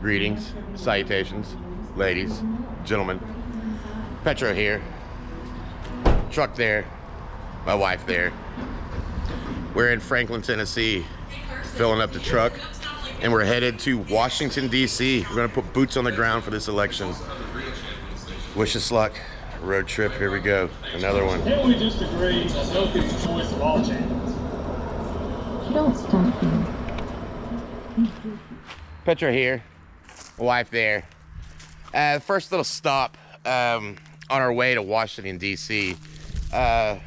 Greetings, salutations, ladies, gentlemen. Petro here. Truck there. My wife there. We're in Franklin, Tennessee, filling up the truck, and we're headed to Washington, D.C. We're gonna put boots on the ground for this election. Wish us luck. Road trip, here we go. Another one. Can't we just agree that milk is the choice of all channels? You don't stop me. Petro here, wife there. Uh, first little stop um, on our way to Washington D.C. Uh,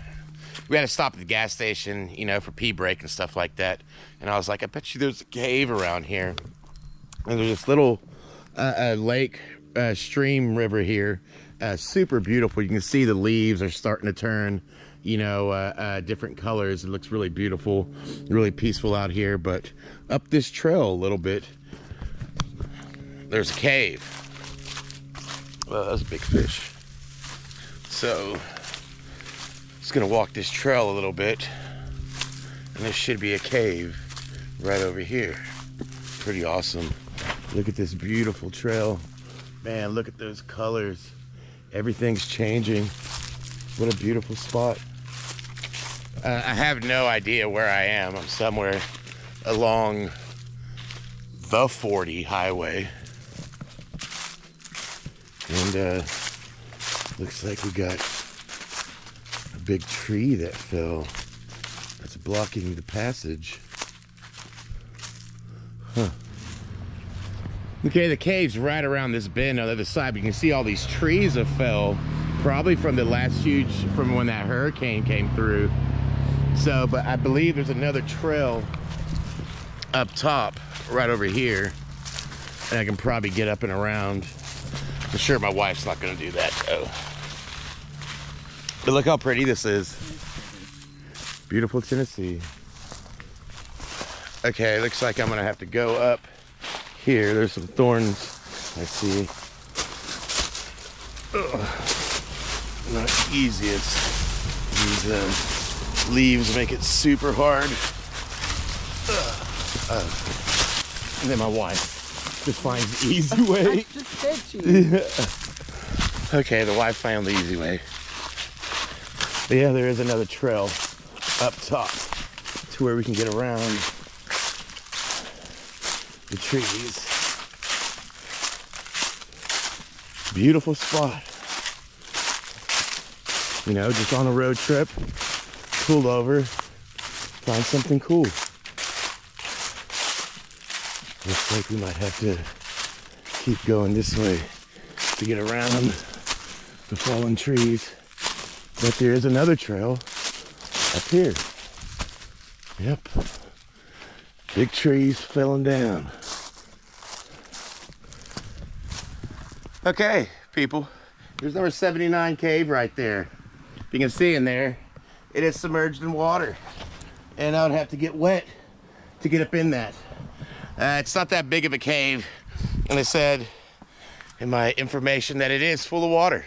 we had to stop at the gas station, you know, for pee break and stuff like that. And I was like, I bet you there's a cave around here. And there's this little uh, uh, lake, uh, stream, river here, uh, super beautiful. You can see the leaves are starting to turn, you know, different colors. It looks really beautiful, really peaceful out here. But up this trail a little bit, there's a cave. Well, that's a big fish. So, just gonna walk this trail a little bit, and there should be a cave right over here. Pretty awesome. Look at this beautiful trail. Man, look at those colors. Everything's changing. What a beautiful spot. Uh, I have no idea where I am. I'm somewhere along the 40 highway. And uh, looks like we got a big tree that fell that's blocking the passage. Huh. Okay, the cave's right around this bend on the other side, but you can see all these trees have fell, probably from the last huge, from when that hurricane came through. So, but I believe there's another trail up top, right over here, and I can probably get up and around. Sure my wife's not gonna do that though. But look how pretty this is. Beautiful Tennessee. Okay, looks like I'm gonna have to go up here. There's some thorns I see. Ugh. Not easy. It's these uh, leaves make it super hard. Uh, and then my wife just finds the easy way. just said you. Okay, the wife found the easy way. But yeah, there is another trail up top to where we can get around the trees. Beautiful spot. You know, just on a road trip, pull over, find something cool. Looks like we might have to keep going this way to get around the fallen trees. But there is another trail up here. Yep. Big trees falling down. Okay, people. There's number 79 cave right there. If You can see in there, it is submerged in water. And I would have to get wet to get up in that. Uh, it's not that big of a cave. And they said in my information that it is full of water.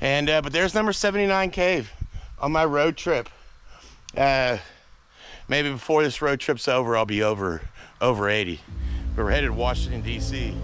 And uh, but there's number 79 cave on my road trip. Uh, maybe before this road trip's over, I'll be over over 80. But we're headed to Washington D.C.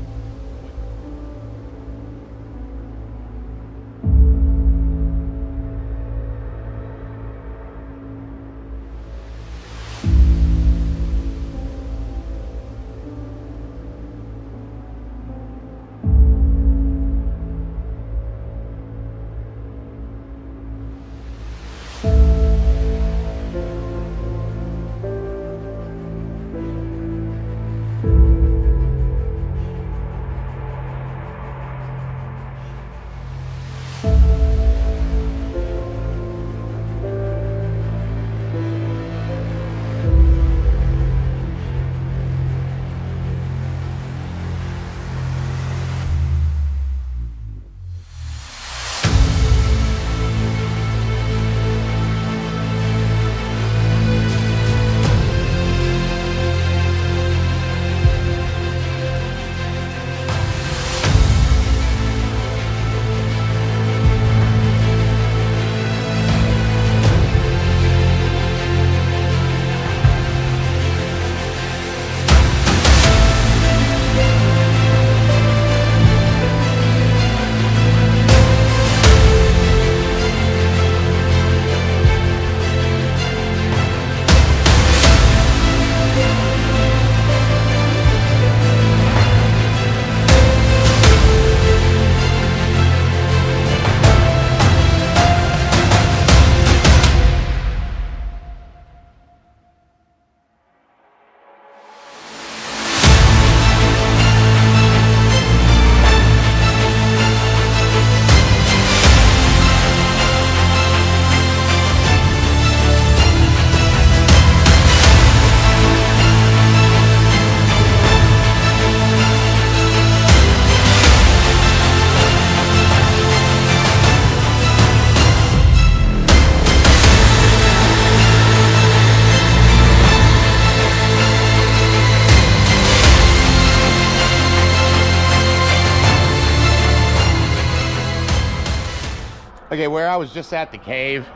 Okay, where I was just at the cave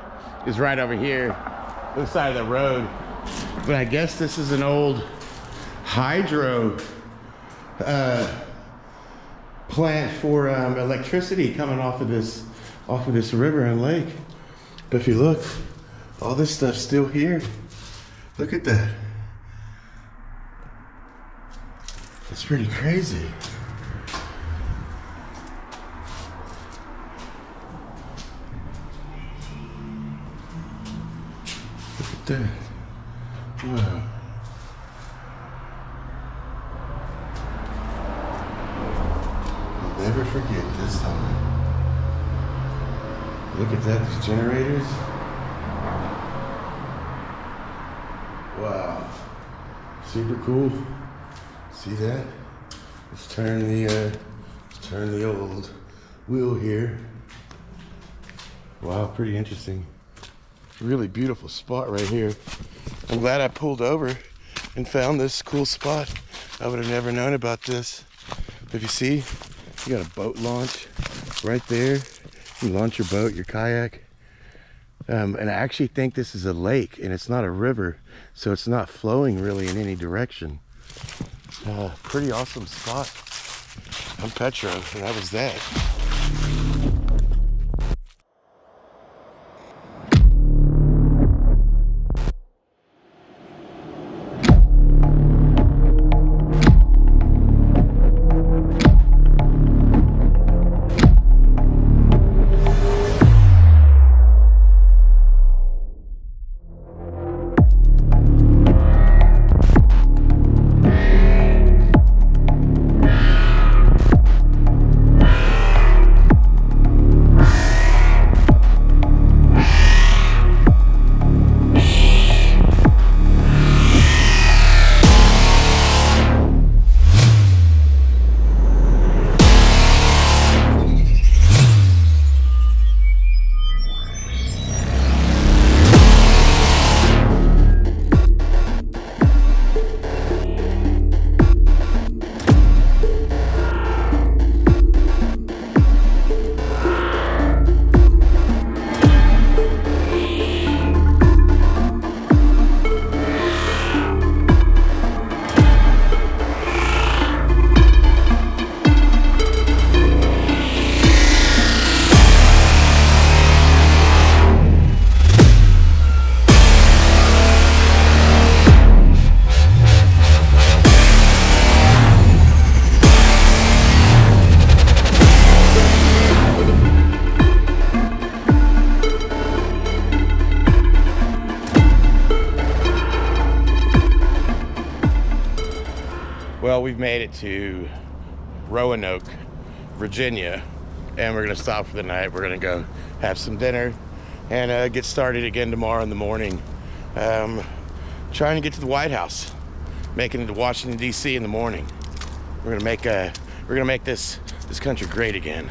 is right over here, this side of the road. But I guess this is an old hydro uh, plant for um, electricity coming off of this off of this river and lake. But if you look, all this stuff's still here. Look at that. It's pretty crazy. That. Wow. I'll never forget this time. Look at that, these generators. Wow. Super cool. See that? Let's turn the uh, let's turn the old wheel here. Wow, pretty interesting. Really beautiful spot right here. I'm glad I pulled over and found this cool spot. I would have never known about this. If you see, you got a boat launch right there. You launch your boat, your kayak. Um, and I actually think this is a lake and it's not a river, so it's not flowing really in any direction. Uh, pretty awesome spot. I'm Petro, and that was that. We've made it to Roanoke, Virginia, and we're gonna stop for the night. We're gonna go have some dinner and uh, get started again tomorrow in the morning. Um, trying to get to the White House, making it to Washington D.C. in the morning. We're gonna make uh, we're gonna make this this country great again.